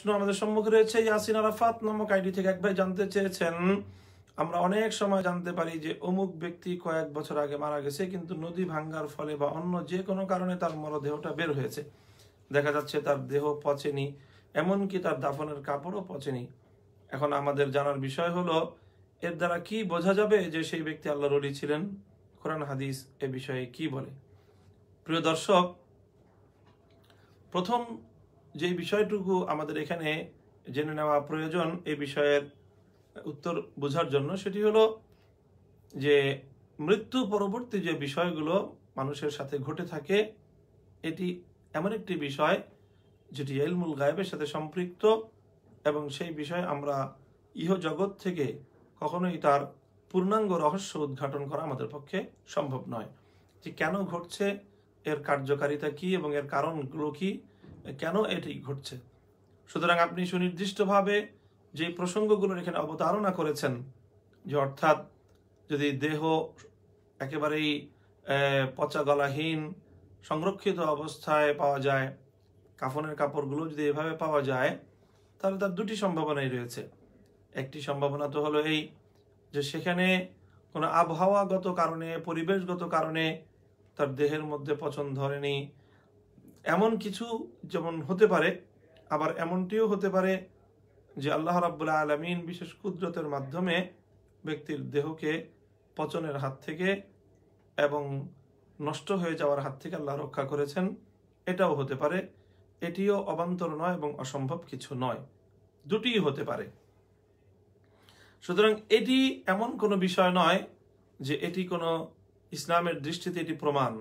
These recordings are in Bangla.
প্রশ্ন আমাদের সম্মুখে রয়েছে, ইয়াসিন আরাফাত নামক আইডি থেকে এক ভাই জানতে চেয়েছেন, আমরা অনেক সময় জানতে পারি যে অমুক ব্যক্তি কয়েক বছর আগে মারা গেছে, কিন্তু নদী ভাঙ্গার ফলে বা অন্য যে কোনো কারণে তার মরদেহটা বের হয়েছে। দেখা যাচ্ছে তার দেহ পচেনি, এমনকি তার দাফনের কাপড়ও পচেনি। এখন আমাদের জানার বিষয় হলো, এর দ্বারা কি বোঝা যাবে যে সেই ব্যক্তি আল্লাহর অলি ছিলেন? কোরআন, হাদিস এ বিষয়ে কি বলে? প্রিয় দর্শক, প্রথম যে বিষয়টুকু আমাদের এখানে জেনে নেওয়া প্রয়োজন এই বিষয়ের উত্তর বোঝার জন্য, সেটি হলো যে মৃত্যু পরবর্তী যে বিষয়গুলো মানুষের সাথে ঘটে থাকে, এটি এমন একটি বিষয় যেটি এলমুল গায়েবের সাথে সম্পৃক্ত এবং সেই বিষয়ে আমরা ইহ জগৎ থেকে কখনোই তার পূর্ণাঙ্গ রহস্য উদ্ঘাটন করা আমাদের পক্ষে সম্ভব নয়। যে কেন ঘটছে, এর কার্যকারিতা কি এবং এর কারণগুলো কি কেন এটি ঘটছে? সুতরাং আপনি সুনির্দিষ্টভাবে যে প্রসঙ্গগুলোর এখানে অবতারণা করেছেন, যে অর্থাৎ যদি দেহ একেবারেই পচা গলাহীন, সংরক্ষিত অবস্থায় পাওয়া যায়, কাফনের কাপড়গুলো যদি এভাবে পাওয়া যায়, তাহলে তার দুটি সম্ভাবনাই রয়েছে। একটি সম্ভাবনা তো হলো এই যে সেখানে কোনো আবহাওয়াগত কারণে, পরিবেশগত কারণে তার দেহের মধ্যে পচন ধরেনি এমন কিছু যেমন হতে পারে, আবার এমনটিও হতে পারে যে আল্লাহ রাব্বুল আলমিন বিশেষ কুদরতের মাধ্যমে ব্যক্তির দেহকে পচনের হাত থেকে এবং নষ্ট হয়ে যাওয়ার হাত থেকে আল্লাহ রক্ষা করেছেন। এটাও হতে পারে। এটিও অবান্তর নয় এবং অসম্ভব কিছু নয়। দুটিই হতে পারে। সুতরাং এটি এমন কোনো বিষয় নয় যে এটি কোনো ইসলামের দৃষ্টিতে এটি প্রমাণ।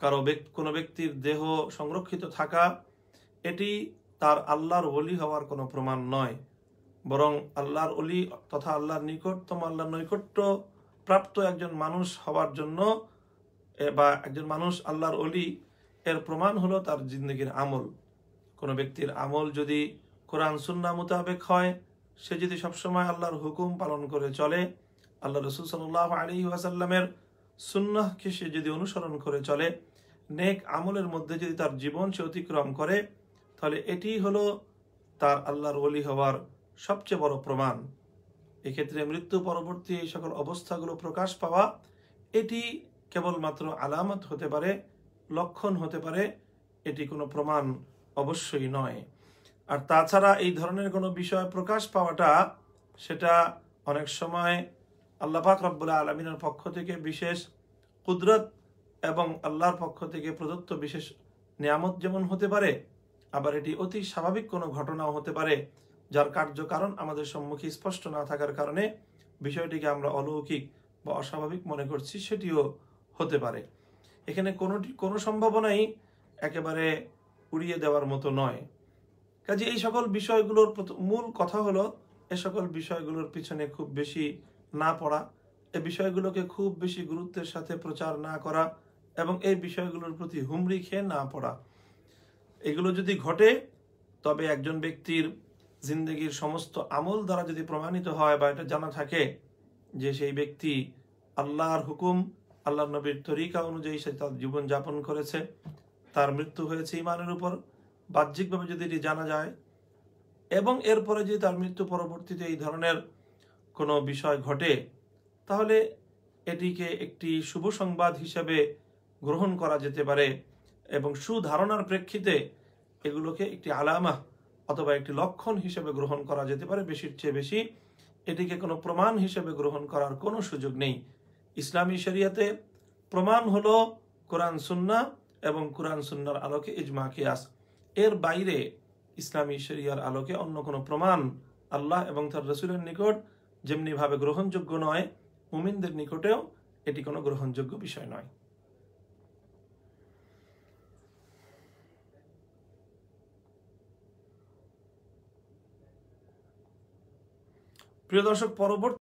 কারও কোনো ব্যক্তির দেহ সংরক্ষিত থাকা, এটি তার আল্লাহর ওলি হওয়ার কোনো প্রমাণ নয়। বরং আল্লাহর অলি তথা আল্লাহর নিকটতম, আল্লাহর নৈকট্য প্রাপ্ত একজন মানুষ হওয়ার জন্য বা একজন মানুষ আল্লাহর অলি এর প্রমাণ হলো তার জিন্দগির আমল। কোনো ব্যক্তির আমল যদি কোরআন সুন্না মোতাবেক হয়, সে যদি সবসময় আল্লাহর হুকুম পালন করে চলে, আল্লাহ রসুল সাল্লাহ আলী ওয়াসাল্লামের সুন্নাহকে সে যদি অনুসরণ করে চলে, নেক আমলের মধ্যে যদি তার জীবন সে অতিক্রম করে, তাহলে এটি হলো তার আল্লাহর ওলি হওয়ার সবচেয়ে বড় প্রমাণ। এক্ষেত্রে মৃত্যু পরবর্তী এই সকল অবস্থাগুলো প্রকাশ পাওয়া, এটি কেবলমাত্র আলামত হতে পারে, লক্ষণ হতে পারে, এটি কোনো প্রমাণ অবশ্যই নয়। আর তাছাড়া এই ধরনের কোনো বিষয় প্রকাশ পাওয়াটা, সেটা অনেক সময় আল্লাহ পাক রব্বুল্লাহ আলমিনের পক্ষ থেকে বিশেষ কুদরত এবং আল্লাহর পক্ষ থেকে প্রদত্ত বিশেষ নিয়ামত যেমন হতে পারে, আবার এটি অতি স্বাভাবিক কোনো ঘটনাও হতে পারে, যার কার্যকারণ আমাদের সম্মুখে স্পষ্ট না থাকার কারণে বিষয়টিকে আমরা অলৌকিক বা অস্বাভাবিক মনে করছি, সেটিও হতে পারে। এখানে কোনোটি, কোনো সম্ভাবনাই একেবারে উড়িয়ে দেওয়ার মতো নয়। কাজে এই সকল বিষয়গুলোর মূল কথা হলো, এ সকল বিষয়গুলোর পিছনে খুব বেশি না পড়া এই বিষয়গুলোকে খুব বেশি গুরুত্বের সাথে প্রচার না করা এবং এই বিষয়গুলোর প্রতি হুমড়ি খেয়ে না পড়া। এগুলো যদি ঘটে, তবে একজন ব্যক্তির জিন্দগির সমস্ত আমল দ্বারা যদি প্রমাণিত হয় বা এটা জানা থাকে যে সেই ব্যক্তি আল্লাহর হুকুম আল্লাহ নবীর তরিকা অনুযায়ী সে তার জীবন যাপন করেছে, তার মৃত্যু হয়েছে ইমানের উপর, বাহ্যিকভাবে যদি এটি জানা যায় এবং এরপরে যদি তার মৃত্যু পরবর্তীতে এই ধরনের কোনো বিষয় ঘটে, তাহলে এটিকে একটি শুভ সংবাদ হিসেবে গ্রহণ করা যেতে পারে এবং সুধারণার প্রেক্ষিতে এগুলোকে একটি আলামা অথবা একটি লক্ষণ হিসেবে গ্রহণ করা যেতে পারে বেশির চেয়ে বেশি। এটিকে কোনো প্রমাণ হিসেবে গ্রহণ করার কোনো সুযোগ নেই। ইসলামী শরিয়াতে প্রমাণ হলো কোরআন সুন্না এবং কোরআন সুন্নার আলোকে ইজমা কিয়াস। এর বাইরে ইসলামী শরিয়ার আলোকে অন্য কোনো প্রমাণ আল্লাহ এবং তার রসুলের নিকট যেমনিভাবে গ্রহণযোগ্য নয় মুমিনদের নিকটেও এটি কোনো গ্রহণযোগ্য বিষয় নয়। প্রিয় দর্শক পরবর্তী